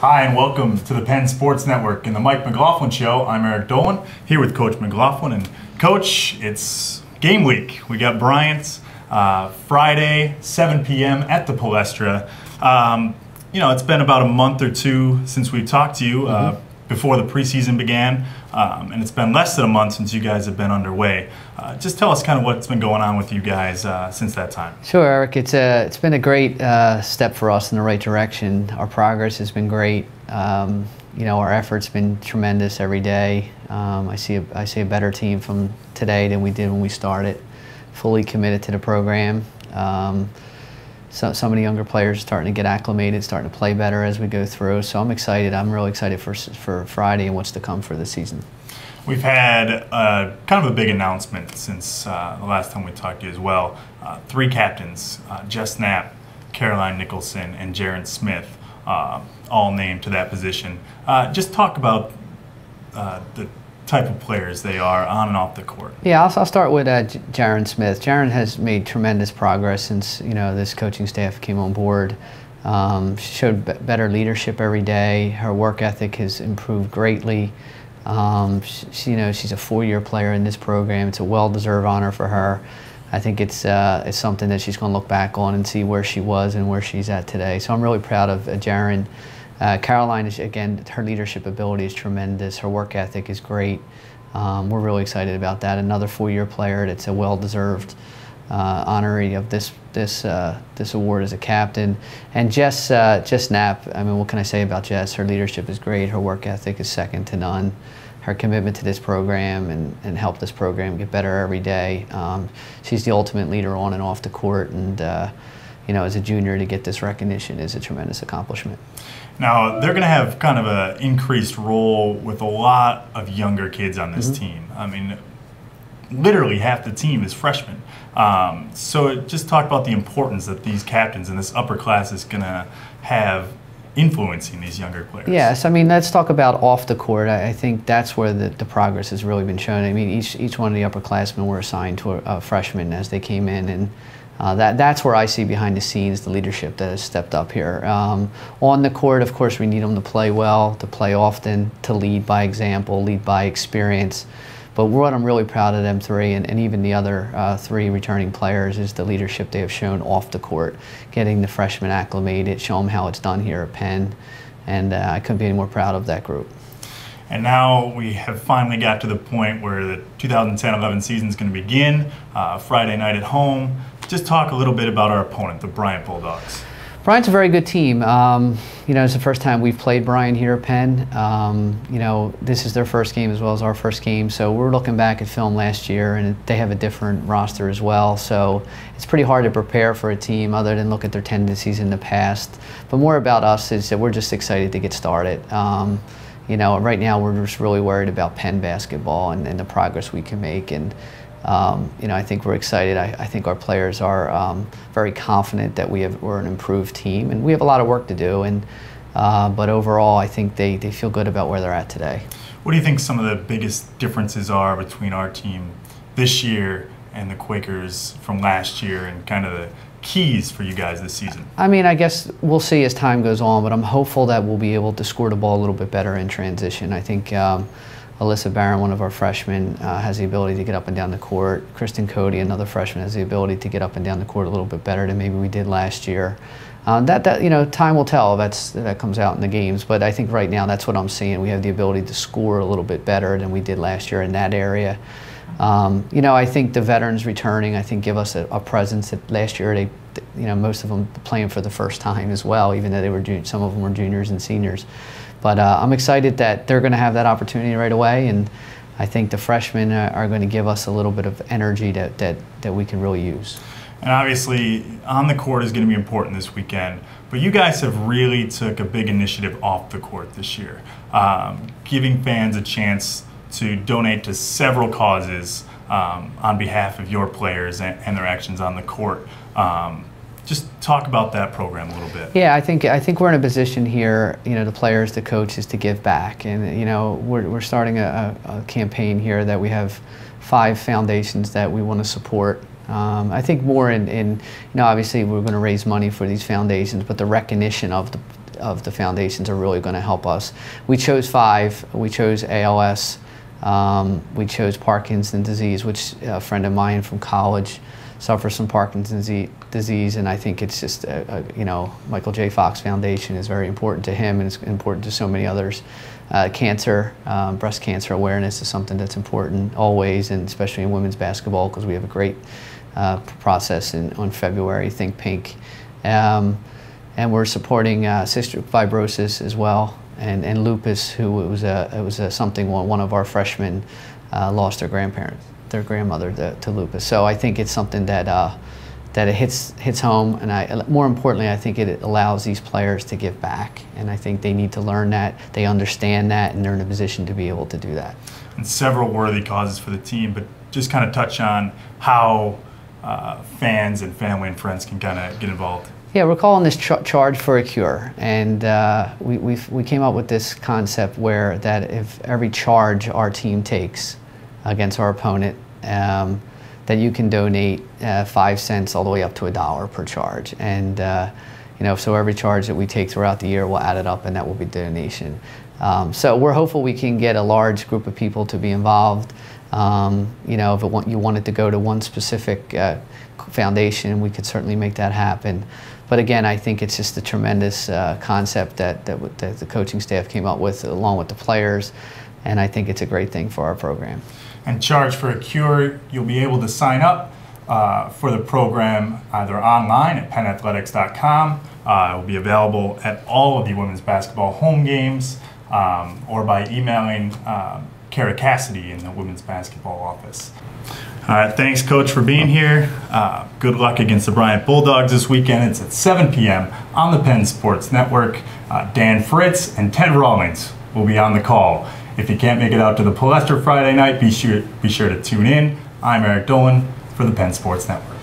Hi, and welcome to the Penn Sports Network and the Mike McLaughlin Show. I'm Eric Dolan here with Coach McLaughlin. And, Coach, it's game week. We got Bryant's uh, Friday, 7 p.m. at the Palestra. Um, you know, it's been about a month or two since we talked to you. Uh, mm-hmm before the preseason began, um, and it's been less than a month since you guys have been underway. Uh, just tell us kind of what's been going on with you guys uh, since that time. Sure, Eric. It's a it's been a great uh, step for us in the right direction. Our progress has been great. Um, you know, our efforts been tremendous every day. Um, I see a, I see a better team from today than we did when we started. Fully committed to the program. Um, so, some of the younger players are starting to get acclimated, starting to play better as we go through. So I'm excited. I'm really excited for, for Friday and what's to come for the season. We've had uh, kind of a big announcement since uh, the last time we talked to you as well. Uh, three captains, uh, Jess Knapp, Caroline Nicholson, and Jaron Smith, uh, all named to that position. Just talk about the type of players they are on and off the court. Yeah, I'll, I'll start with uh, Jaron Smith. Jaron has made tremendous progress since you know this coaching staff came on board. Um, she showed better leadership every day. Her work ethic has improved greatly. Um, she, you know, she's a four-year player in this program. It's a well-deserved honor for her. I think it's uh, it's something that she's going to look back on and see where she was and where she's at today. So I'm really proud of uh, Jaron. Uh, Caroline is again, her leadership ability is tremendous. Her work ethic is great. Um, we're really excited about that. Another four-year player that's a well-deserved uh, honoree of this this uh, this award as a captain. And Jess uh, Jess Knapp. I mean, what can I say about Jess? Her leadership is great. Her work ethic is second to none. Her commitment to this program and, and help this program get better every day. Um, she's the ultimate leader on and off the court, and uh, you know, as a junior to get this recognition is a tremendous accomplishment. Now they're going to have kind of an increased role with a lot of younger kids on this mm-hmm. team. I mean, literally half the team is freshmen. Um, so just talk about the importance that these captains and this upper class is going to have influencing these younger players. Yes, I mean let's talk about off the court. I, I think that's where the, the, progress has really been shown. I mean each each one of the upperclassmen were assigned to a, a freshman as they came in, and uh, that, that's where I see behind the scenes the leadership that has stepped up here. Um, on the court, of course, we need them to play well, to play often, to lead by example, lead by experience. But what I'm really proud of them three, and, and even the other uh, three returning players, is the leadership they have shown off the court, getting the freshmen acclimated, show them how it's done here at Penn. And uh, I couldn't be any more proud of that group. And now we have finally got to the point where the 2010-11 season is going to begin, uh, Friday night at home just talk a little bit about our opponent, the Bryant Bulldogs. Bryant's a very good team. Um, you know, it's the first time we've played Bryant here at Penn. Um, you know, this is their first game as well as our first game. So we're looking back at film last year, and they have a different roster as well. So it's pretty hard to prepare for a team other than look at their tendencies in the past. But more about us is that we're just excited to get started. Um, you know, right now we're just really worried about Penn basketball and, and the progress we can make. and um, you know, I think we're excited. I, I think our players are um, very confident that we have, we're an improved team, and we have a lot of work to do. And uh, but overall, I think they, they feel good about where they're at today. What do you think some of the biggest differences are between our team this year and the Quakers from last year, and kind of the keys for you guys this season? I mean, I guess we'll see as time goes on, but I'm hopeful that we'll be able to score the ball a little bit better in transition. I think. Um, Alyssa Baron, one of our freshmen, uh, has the ability to get up and down the court. Kristen Cody, another freshman, has the ability to get up and down the court a little bit better than maybe we did last year. Uh, that, that, you know, time will tell. That's, that comes out in the games. But I think right now that's what I'm seeing. We have the ability to score a little bit better than we did last year in that area. Um, you know, I think the veterans returning, I think, give us a, a, presence that last year they, you know, most of them playing for the first time as well, even though they were some of them were juniors and seniors. But uh, I'm excited that they're going to have that opportunity right away, and I think the freshmen are going to give us a little bit of energy that, that, that we can really use. And obviously, on the court is going to be important this weekend. But you guys have really took a big initiative off the court this year, um, giving fans a chance to donate to several causes um, on behalf of your players and, and, their actions on the court. Um, talk about that program a little bit. Yeah, I think I think we're in a position here, you know, the players, the coaches, to give back, and you know, we're we're starting a, a campaign here that we have five foundations that we want to support. Um, I think more in, in, you know, obviously we're going to raise money for these foundations, but the recognition of the of the foundations are really going to help us. We chose five. We chose ALS. Um, we chose Parkinson's disease, which a friend of mine from college suffers from Parkinson's disease, and I think it's just, a, a, you know, Michael J. Fox Foundation is very important to him, and it's important to so many others. Uh, cancer, um, breast cancer awareness is something that's important always, and especially in women's basketball because we have a great uh, process in, on February, Think Pink. Um, and we're supporting uh, cystic fibrosis as well, and, and lupus, who it was, a, it was a something one of our freshmen uh, lost their grandparent, their grandmother to, to, lupus. So I think it's something that uh, that it hits hits home, and I, more importantly, I think it allows these players to give back, and I think they need to learn that, they understand that, and they're in a position to be able to do that. And several worthy causes for the team, but just kind of touch on how uh, fans and family and friends can kind of get involved. Yeah, we're calling this ch charge for a cure, and uh, we we came up with this concept where that if every charge our team takes against our opponent. Um, that you can donate uh, five cents all the way up to a dollar per charge. And uh, you know, so every charge that we take throughout the year, we'll add it up, and that will be donation. Um, so we're hopeful we can get a large group of people to be involved. Um, you know, if want, you wanted to go to one specific uh, foundation, we could certainly make that happen. But again, I think it's just a tremendous uh, concept that, that, that the coaching staff came up with along with the players, and I think it's a great thing for our program and charge for a cure, you'll be able to sign up uh, for the program either online at pennathletics.com. Uh, it will be available at all of the women's basketball home games um, or by emailing um, Kara Cassidy in the women's basketball office. All right, thanks, Coach, for being here. Uh, good luck against the Bryant Bulldogs this weekend. It's at 7 p.m. on the Penn Sports Network. Uh, Dan Fritz and Ted Rawlings will be on the call. If you can't make it out to the Palestra Friday night, be sure, be sure to tune in. I'm Eric Dolan for the Penn Sports Network.